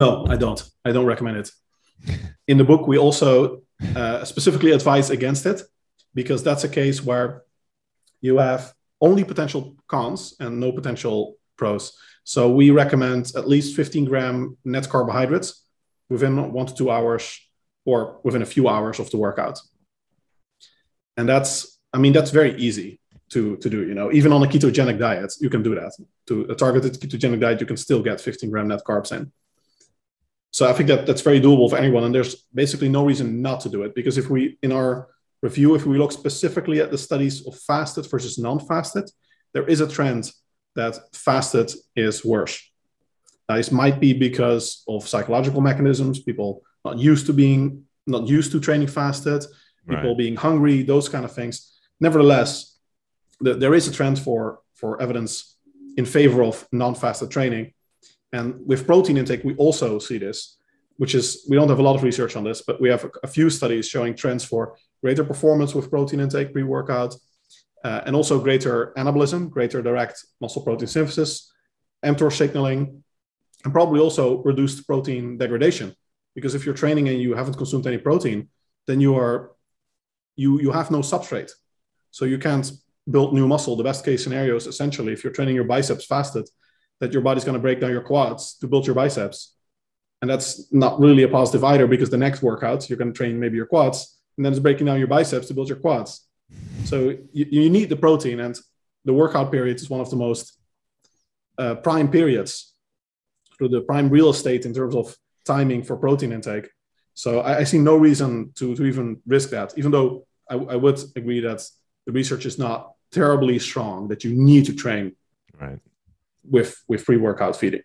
No, I don't. I don't recommend it. In the book, we also uh, specifically advise against it because that's a case where you have only potential cons and no potential pros. So we recommend at least 15 gram net carbohydrates within one to two hours or within a few hours of the workout. And that's, I mean, that's very easy to, to do. You know, even on a ketogenic diet, you can do that. To a targeted ketogenic diet, you can still get 15 gram net carbs in. So I think that that's very doable for anyone. And there's basically no reason not to do it because if we, in our review, if we look specifically at the studies of fasted versus non-fasted, there is a trend that fasted is worse. Now, this might be because of psychological mechanisms, people not used to being not used to training fasted, people right. being hungry, those kind of things. Nevertheless, the, there is a trend for for evidence in favor of non-fasted training, and with protein intake, we also see this, which is we don't have a lot of research on this, but we have a, a few studies showing trends for greater performance with protein intake pre-workout, uh, and also greater anabolism, greater direct muscle protein synthesis, mTOR signaling, and probably also reduced protein degradation. Because if you're training and you haven't consumed any protein, then you are you you have no substrate, so you can't build new muscle. The best case scenario is essentially if you're training your biceps fasted, that your body's going to break down your quads to build your biceps, and that's not really a positive either because the next workout you're going to train maybe your quads, and then it's breaking down your biceps to build your quads. So you, you need the protein, and the workout period is one of the most uh, prime periods, so the prime real estate in terms of timing for protein intake. So I, I see no reason to, to even risk that, even though I, I would agree that the research is not terribly strong that you need to train right. With with pre-workout feeding.